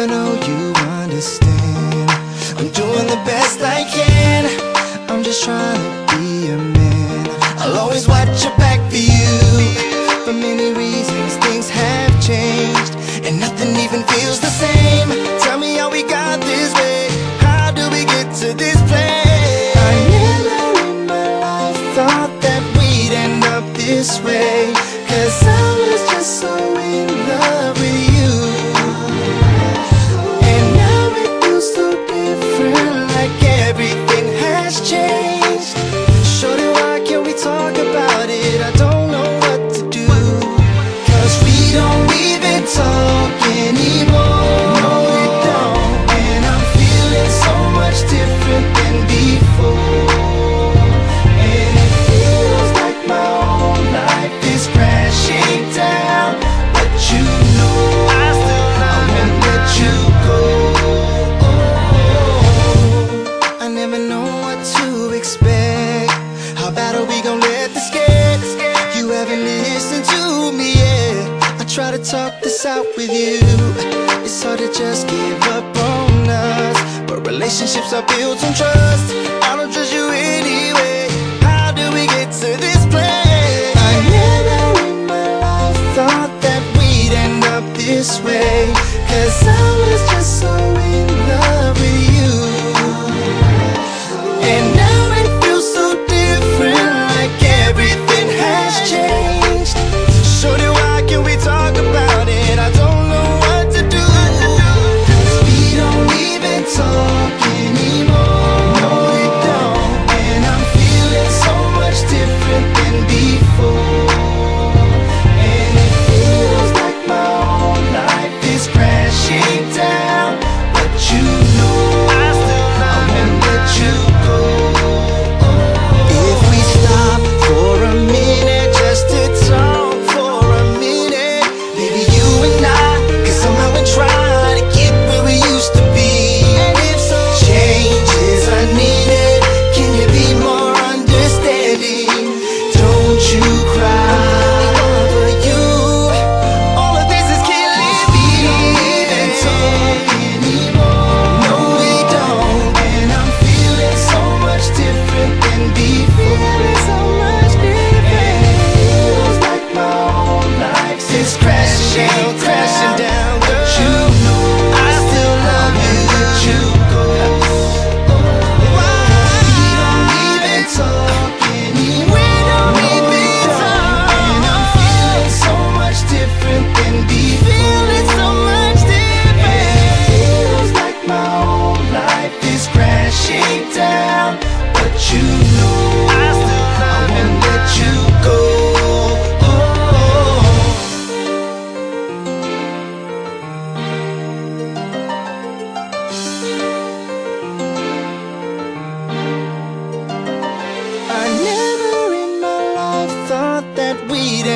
I know you understand. I'm doing the best I can. I'm just trying to be a man. I'll always watch your back for you. For many reasons things have changed And nothing even feels the same. out with you. It's hard to just give up on us But relationships are built on trust.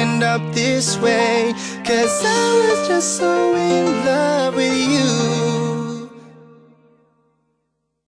end up this way. Cause I was just so in love with you.